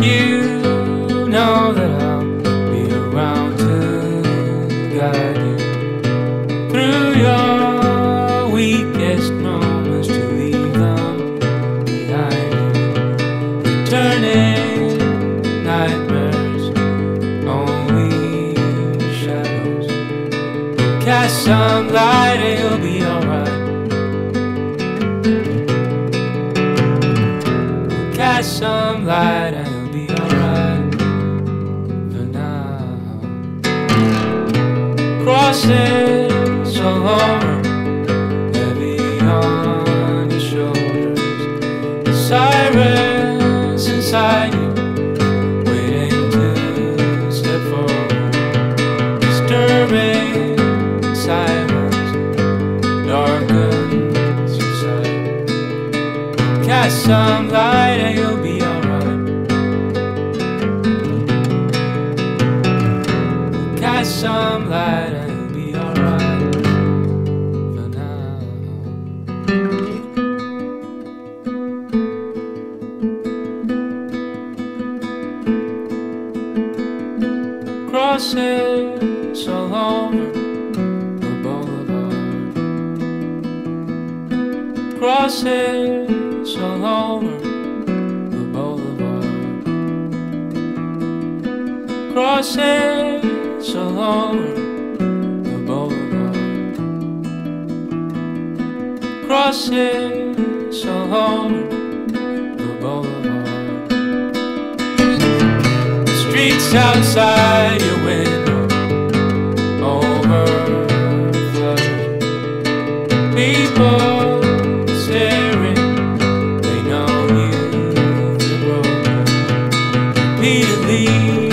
You know that I'll be around to guide you through your weakest moments to leave them behind you. Returning nightmares, only shadows. Cast some light and you'll be alright. Cast some light and Crossing so heavy on your shoulders. The Sirens inside you, waiting to step forward. Disturbing silence, darkens your sight. Cast some light and you'll be alright. Cast some light Crosses all over the boulevard. Crosses over the boulevard. Crosses over the boulevard. Crosses all It's outside your window overflowing. People staring, they know you've been broken repeatedly.